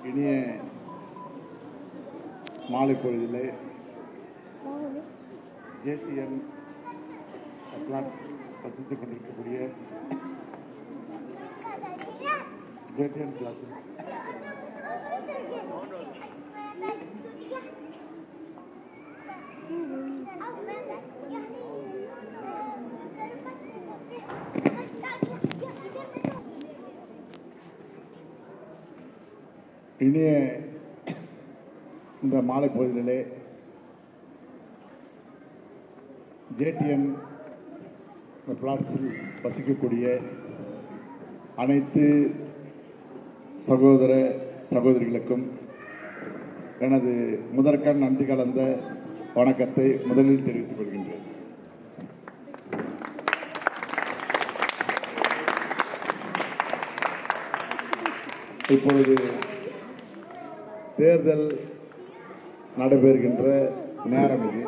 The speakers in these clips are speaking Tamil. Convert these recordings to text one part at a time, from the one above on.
இனிய மாலை பொழுதில் ஜேடிஎன் பிளாட் வசித்துக் கொண்டிருக்கக்கூடிய ஜேடிஎன் கிளாஸில் இனிய இந்த மாலை பொழுதிலே ஜேடிஎம் பிளாட்ஸில் வசிக்கக்கூடிய அனைத்து சகோதர சகோதரிகளுக்கும் எனது முதற்கண் நன்றி கலந்த வணக்கத்தை முதலில் தெரிவித்துக் கொள்கின்றேன். இப்பொழுது தேர்தல் நடைபெறுகின்ற நேரம் இது.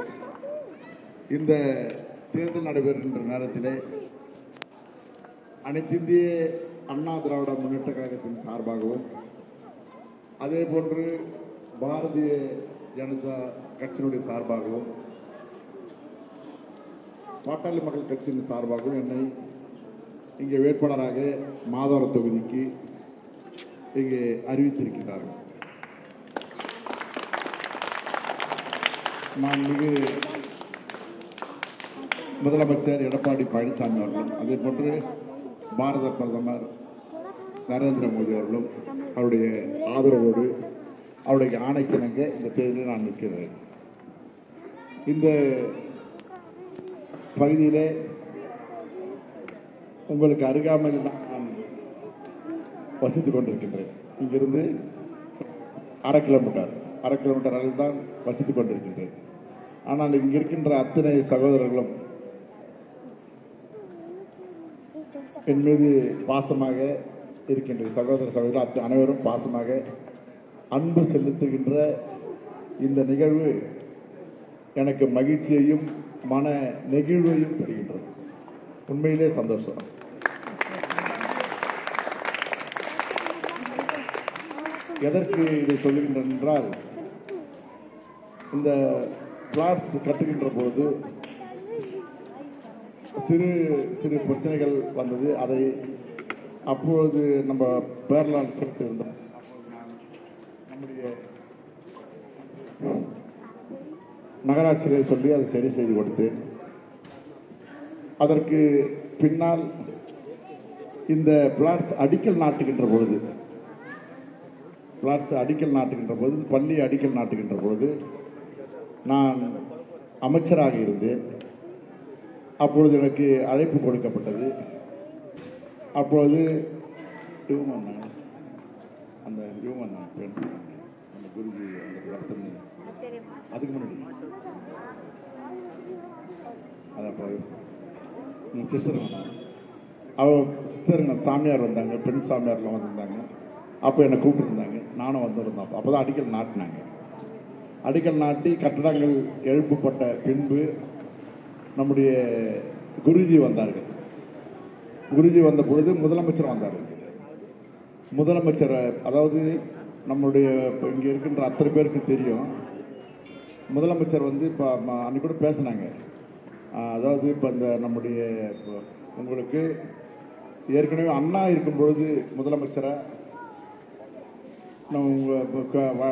இந்த தேர்தல் நடைபெறுகின்ற நேரத்திலே அனைத்திந்திய அண்ணா திராவிட முன்னேற்ற கழகத்தின் சார்பாகவும் அதே போன்று பாரதிய ஜனதா கட்சியினுடைய சார்பாகவும் பாட்டாளி மக்கள் கட்சியின் சார்பாகவும் என்னை இங்கே வேட்பாளராக மாதவர தொகுதிக்கு இங்கே அறிவித்திருக்கிறார்கள் நான் மிகு முதலமைச்சர் எடப்பாடி பழனிசாமி அவர்களும் அதே போன்று பாரத பிரதமர் நரேந்திர மோடி அவர்களும் அவருடைய ஆதரவோடு அவருடைய ஆணைக்கிணங்க இந்த தேர்தலில் நான் நிற்கிறேன். இந்த பகுதியிலே உங்களுக்கு அருகாமையில் தான் நான் வசித்து கொண்டிருக்கின்றேன். இங்கிருந்து அரை கிலோமீட்டர். அரை கிலோமீட்டர் அளவில் தான் வசித்து கொண்டிருக்கின்றேன். ஆனால் இங்கே இருக்கின்ற அத்தனை சகோதரர்களும் என் மீது பாசமாக இருக்கின்ற சகோதர சகோதரர் அத்த அனைவரும் பாசமாக அன்பு செலுத்துகின்ற இந்த நிகழ்வு எனக்கு மகிழ்ச்சியையும் மன நெகிழ்வையும் தருகின்றது. உண்மையிலே சந்தோஷம். எதற்கு இதை சொல்லுகின்றேன் என்றால் இந்த பிளாட்ஸ் கட்டுகின்ற பொழுது சிறு சிறு பிரச்சனைகள் வந்தது. அதை அப்பொழுது நம்ம பேரலால் சென்று இருந்தோம். நம்முடைய நகராட்சியிலே சொல்லி அதை சரி செய்து கொடுத்தேன். அதற்கு பின்னால் இந்த பிளாட்ஸ் அடிக்கல் நாட்டுகின்ற பொழுது பிளாட்ஸ் அடிக்கல் நாட்டுகின்ற பொழுது பள்ளி அடிக்கல் நாட்டுகின்ற பொழுது நான் அமைச்சராக இருந்தேன். அப்பொழுது எனக்கு அழைப்பு கொடுக்கப்பட்டது. அப்பொழுது இவங்க அந்த இவங்க பெண் அந்த குருஜி அந்த ரத்தன் அதுக்கு முன்னாடி. அது அப்போ சிஸ்டர் அவ சிஸ்டருங்க சாமியார் வந்தாங்க பெண் சாமியார்லாம் வந்திருந்தாங்க. அப்போ என்னை கூப்பிட்டுருந்தாங்க. நானும் வந்திருந்தோம் அப்போ தான் அடிக்கல் நாட்டினாங்க. அடிக்கல் நாட்டி கட்டடங்கள் எழுப்பப்பட்ட பின்பு நம்முடைய குருஜி வந்தார்கள். குருஜி வந்த பொழுது முதலமைச்சர் வந்தார்கள் முதலமைச்சர் அதாவது நம்முடைய இப்போ இங்கே இருக்கின்ற அத்தனை பேருக்கு தெரியும். முதலமைச்சர் வந்து இப்போ அன்றைக்கி கூட பேசினாங்க. அதாவது இப்போ இந்த நம்முடைய உங்களுக்கு ஏற்கனவே அண்ணா இருக்கும் பொழுது முதலமைச்சரை நம்ம உங்க- இப்ப க- வ-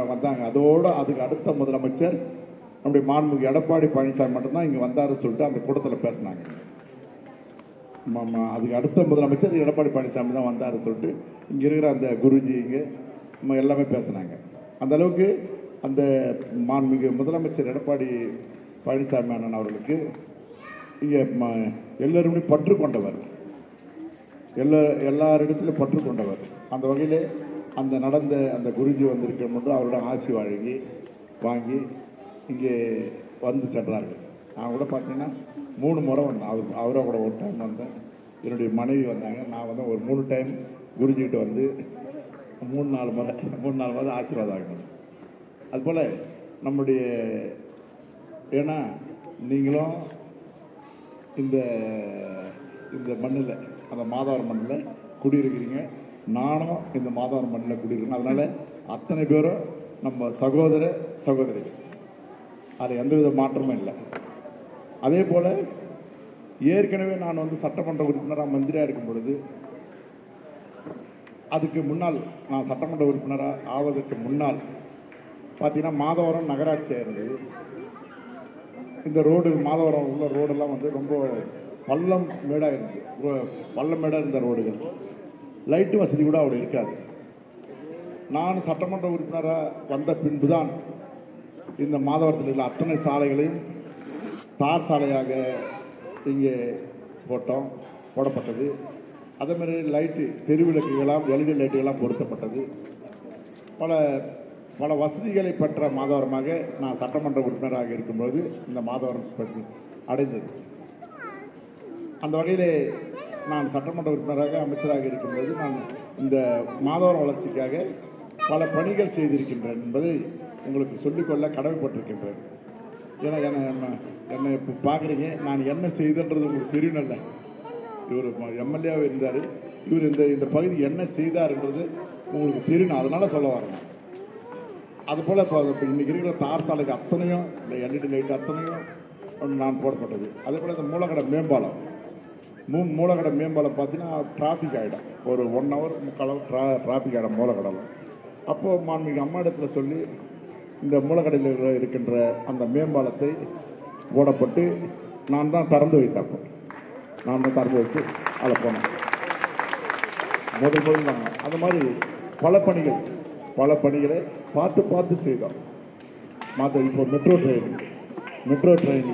வந்தாங்க. அதோடு அதுக்கு அடுத்த முதலமைச்சர் நம்முடைய மாண்புமிகு எடப்பாடி பழனிசாமி மட்டும்தான் இங்கே வந்தாருன்னு சொல்லிட்டு அந்த கூட்டத்தில் பேசினாங்க. ஆமாம் அதுக்கு அடுத்த முதலமைச்சர் எடப்பாடி பழனிசாமி தான் வந்தாருன்னு சொல்லிட்டு இங்கே இருக்கிற அந்த குருஜி இங்கே நம்ம எல்லாமே பேசினாங்க. அந்த அளவுக்கு அந்த மாண்புமிகு முதலமைச்சர் எடப்பாடி பழனிசாமி அண்ணன் அவர்களுக்கு இங்கே ம- பற்று கொண்டவர். எல்லா எல்லாரிடத்திலும் பற்று கொண்டவர். அந்த வகையிலே அந்த நடந்த அந்த குருஜி வந்திருக்கணும் மட்டும் அவரோட ஆசி வழங்கி வாங்கி இங்கே வந்து சென்றார்கள். நான் கூட பார்த்தீங்கன்னா மூணு முறை வந்தேன். அவர் அவரை கூட ஒரு டைம் வந்தேன். என்னுடைய மனைவி வந்தாங்க. நான் வந்து ஒரு மூணு டைம் குருஜிக்கிட்ட வந்து மூணு நாலு முறை மூணு நாலு முறை ஆசீர்வாதம் ஆகணும் அதுபோல் நம்முடைய ஏன்னா நீங்களும் இந்த இந்த மண்ணில் அந்த மாதாவரம் மண்ணில் குடியிருக்கிறீங்க. நானும் இந்த மாதவரம் மண்ணில் குடியிருக்கேன். அதனால் அத்தனை பேரும் நம்ம சகோதர சகோதரிகள். அது எந்தவித மாற்றமும் இல்லை. அதே போல் ஏற்கனவே நான் வந்து சட்டமன்ற உறுப்பினராக மந்திரியாக இருக்கும் பொழுது அதுக்கு முன்னால் நான் சட்டமன்ற உறுப்பினராக ஆவதற்கு முன்னால் பார்த்திங்கன்னா மாதவரம் நகராட்சியாக இருந்தது. இந்த ரோடு மாதவரம் உள்ள ரோடெல்லாம் வந்து ரொம்ப பள்ளம் மேடாக இருந்தது. பள்ளம் மேடாக இருந்த ரோடுகள். லைட்டு வசதி கூட அவ்வளோ இருக்காது. நான் சட்டமன்ற உறுப்பினராக வந்த பின்பு தான் இந்த மாதவரத்தில் உள்ள அத்தனை சாலைகளையும் தார் சாலையாக இங்கே போட்டோம் போடப்பட்டது. அதே மாதிரி லைட்டு தெருவிளக்குகளாம் எல்இடி லைட்டுகளாம் பொருத்தப்பட்டது. பல பல வசதிகளை பெற்ற மாதவரமாக நான் சட்டமன்ற உறுப்பினராக இருக்கும்போது இந்த மாதவரம் அடைந்தது. அந்த வகையிலே நான் சட்டமன்ற உறுப்பினராக அமைச்சராக இருக்கும்போது நான் இந்த மாதவர வளர்ச்சிக்காக பல பணிகள் செய்திருக்கின்றேன் என்பதை உங்களுக்கு சொல்லிக்கொள்ள கடமைப்பட்டிருக்கின்றேன். ஏன்னா என்ன என்ன- என்னை இப்போ பார்க்குறீங்க நான் என்ன செய்தன்றது உங்களுக்கு தெரியணும்ல. இவர் எம்எல்ஏவாக இருந்தார். இவர் இந்த இந்த பகுதி என்ன செய்தார்ன்றது உங்களுக்கு தெரியணும். அதனால் சொல்ல வரணும் அதுபோல் இப்போ இப்போ இன்றைக்கி இருக்கிற தார் சாலைக்கு அத்தனையும் இந்த எல்இடி லைட் அத்தனையும் நான் போடப்பட்டது. அதே போல் இந்த மூலக்கடை மேம்பாலம். மூ மூலக்கடை மேம்பாலம் பார்த்தீங்கன்னா டிராஃபிக் ஆகிடும் ஒரு ஒன் ஹவர் முக்கால் ஹவர் ட்ரா டிராஃபிக் ஆகிடும் மூலக்கடையில் அப்போது மாண்புமிகு அம்மா இடத்துல சொல்லி இந்த மூலக்கடையில் இருக்கின்ற அந்த மேம்பாலத்தை போடப்பட்டு நான் தான் திறந்து வைத்தேன் நான் தான் திறந்து வைத்து அதில் போனேன். முதல் முதல் நாங்கள் அந்த மாதிரி பல பணிகள் பல பணிகளை பார்த்து பார்த்து செய்தோம். மாற்ற இப்போ மெட்ரோ ட்ரெயின் மெட்ரோ ட்ரெயின்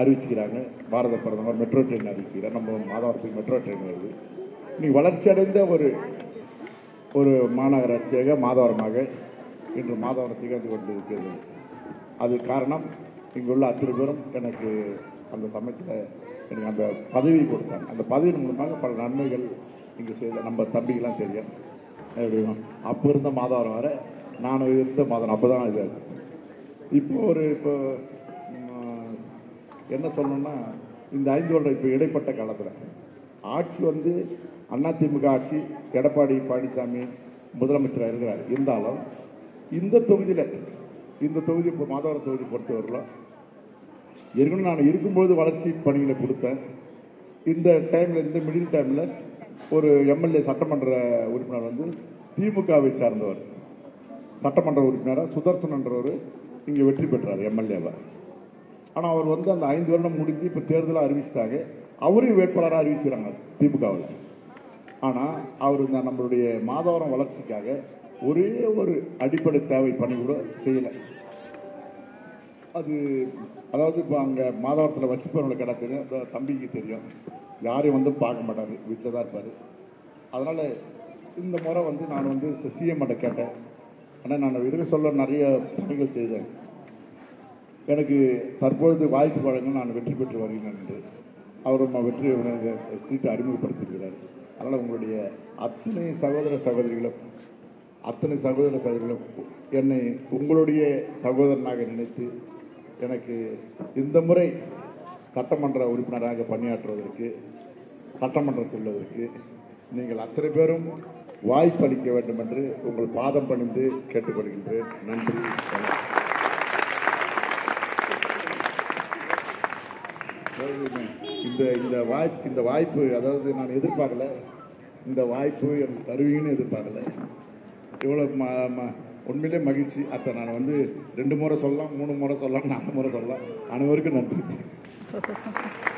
அறிவிச்சுக்கிறாங்க. பாரத பிரதமர் மெட்ரோ ட்ரெயின் அறிவிச்சுக்கிறார் நம்ம மாதவரத்துக்கு மெட்ரோ ட்ரெயின் வருது. இன்னைக்கு வளர்ச்சி அடைந்த ஒரு ஒரு மாநகராட்சியாக மாதவரமாக இன்று மாதவரம் திகழ்ந்து கொண்டிருக்கிறது. அது காரணம் இங்குள்ள அத்தனை பேரும் எனக்கு அந்த சமயத்தில் எனக்கு அந்த பதவி கொடுத்தாங்க. அந்த பதவியின் மூலமாக பல நன்மைகள் இங்கே செய்த நம்ம தம்பிக்கெல்லாம் தெரியும். எப்படியும் அப்போ இருந்த மாதவரம் வர நான் இருந்த மாதவரம் அப்போ தான் இதாச்சு. இப்போ ஒரு இப்போ என்ன சொல்லணும்னா இந்த ஐந்து வருடம் இப்போ இடைப்பட்ட காலத்தில் ஆட்சி வந்து அதிமுக ஆட்சி எடப்பாடி பழனிசாமி முதலமைச்சராக இருக்கிறார். இருந்தாலும் இந்த தொகுதியில் இந்த தொகுதி இப்போ மாதவர தொகுதி பொறுத்தவரையில் ஏற்கனவே நான் இருக்கும்போது வளர்ச்சி பணிகளை கொடுத்தேன். இந்த டைமில் இந்த மிடில் டைமில் ஒரு எம்எல்ஏ சட்டமன்ற உறுப்பினர் வந்து திமுகவை சார்ந்தவர். சட்டமன்ற உறுப்பினராக சுதர்சன்ன்றவர் இங்கே வெற்றி பெற்றார் எம்எல்ஏவை ஆனால் அவர் வந்து அந்த ஐந்து வருடம் முடிஞ்சு இப்போ தேர்தலாக அறிவிச்சிட்டாங்க அவரையும் வேட்பாளராக அறிவிச்சுறாங்க திமுகவில். ஆனால் அவர் இந்த நம்மளுடைய மாதவரம் வளர்ச்சிக்காக ஒரே ஒரு அடிப்படை தேவை பணி கூட செய்யலை. அது அதாவது இப்போ அங்கே மாதவரத்தில் வசிப்பவர்களை கிடக்குது தெரியும் தம்பிக்கு தெரியும். யாரையும் வந்து பார்க்க மாட்டார் வீட்டில் தான் இருப்பார். அதனால் இந்த முறை வந்து நான் வந்து சிஎம்கிட்ட கேட்டேன். ஆனால் நான் இருக்க சொல்ல நிறைய பணிகள் செய்தேன். எனக்கு தற்பொழுது வாய்ப்பு வழங்க நான் வெற்றி பெற்று வருகிறேன் என்று அவர் ம- வெற்றி சீட்டை அறிமுகப்படுத்தியிருக்கிறார். அதனால் உங்களுடைய அத்தனை சகோதர சகோதரிகளும் அத்தனை சகோதர சகோதரிகளும் என்னை உங்களுடைய சகோதரனாக நினைத்து எனக்கு இந்த முறை சட்டமன்ற உறுப்பினராக பணியாற்றுவதற்கு சட்டமன்றம் செல்வதற்கு நீங்கள் அத்தனை பேரும் வாய்ப்பளிக்க வேண்டும் என்று உங்கள் பாதம் பணிந்து கேட்டுக்கொள்கின்றேன். நன்றி வணக்கம். அதாவது இந்த இந்த வாய்ப்பு இந்த வாய்ப்பு அதாவது நான் எதிர்பார்க்கல. இந்த வாய்ப்பு எனக்கு தருவீங்கன்னு எதிர்பார்க்கல. இவ்வளோ ம ம- உண்மையிலே மகிழ்ச்சி. அத்தை நான் வந்து ரெண்டு முறை சொல்லலாம் மூணு முறை சொல்லலாம் நாலு முறை சொல்லலாம். அனைவருக்கும் நன்றி.